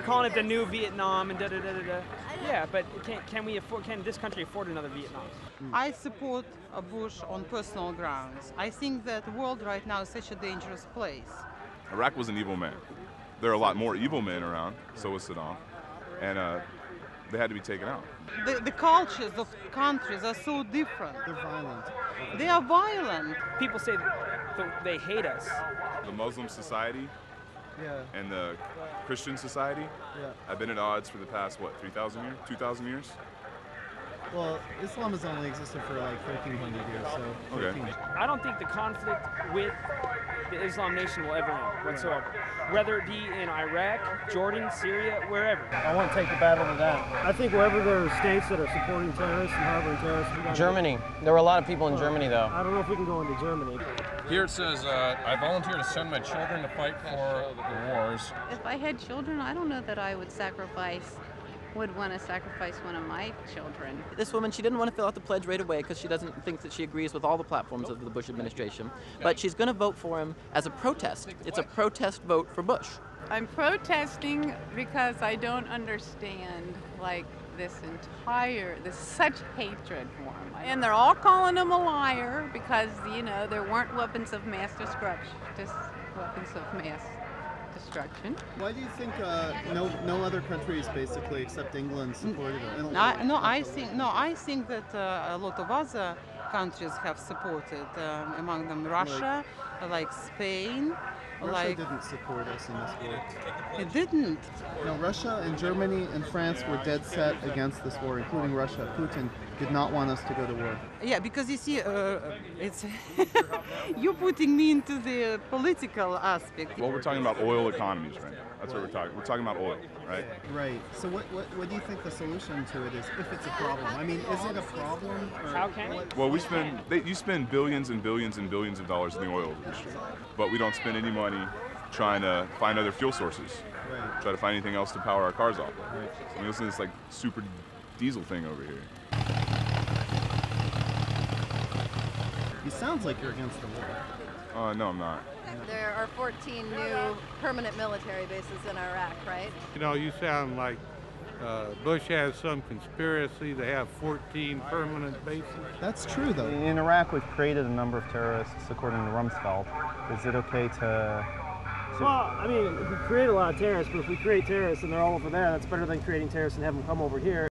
they're calling it the new Vietnam and da da da da da. Yeah, but can can we afford? Can this country afford another Vietnam? I support Bush on personal grounds. I think that the world right now is such a dangerous place. Iraq was an evil man. There are a lot more evil men around, so was Saddam, and uh, they had to be taken out. The, the cultures of countries are so different. They're violent. They are violent. People say that th- they hate us. The Muslim society Yeah. and the Christian society Yeah. have been at odds for the past, what, 3,000 years? 2,000 years? Well, Islam has only existed for like 1,300 years, so. Okay. 13. I don't think the conflict with the Islam nation will ever end whatsoever. Whether it be in Iraq, Jordan, Syria, wherever. I want to take the battle to them. I think wherever there are states that are supporting terrorists and harboring terrorists, we gotta- Germany. There were a lot of people in Germany, though. I don't know if we can go into Germany. Here it says, uh, I volunteer to send my children to fight for the wars. If I had children, I don't know that I would sacrifice, would want to sacrifice one of my children. This woman, she didn't want to fill out the pledge right away because she doesn't think that she agrees with all the platforms of the Bush administration. But she's going to vote for him as a protest. It's a protest vote for Bush. I'm protesting because I don't understand, like, this entire, this such hatred for him. And they're all calling him a liar because, you know, there weren't weapons of mass destruction, just weapons of mass destruction. Why do you think uh, no no other countries basically except England supported it? And- no, I think no, I think that uh, a lot of other countries have supported. Um, among them, Russia, like Spain, Russia like didn't support us in this war. it didn't. No, Russia and Germany and France were dead set against this war, including Russia. Putin did not want us to go to war. Yeah, because you see, uh, it's you're putting me into the political aspect. Well, we're talking about oil economies right now. That's what we're talking. We're talking about oil, right? Right. So what, what what do you think the solution to it is if it's a problem? I mean, is it a problem? Or How can what- it? Well, we spend they, you spend billions and billions and billions of dollars in the oil industry, but we don't spend any money trying to find other fuel sources, Right. try to find anything else to power our cars off. Right. So we listen to this like super diesel thing over here. Sounds like you're against the war. Uh, no, I'm not. There are 14 new permanent military bases in Iraq, right? You know, you sound like uh, Bush has some conspiracy to have 14 permanent bases. That's true though. In Iraq, we've created a number of terrorists, according to Rumsfeld. Is it okay to. to Well, I mean, we create a lot of terrorists, but if we create terrorists and they're all over there, that's better than creating terrorists and have them come over here.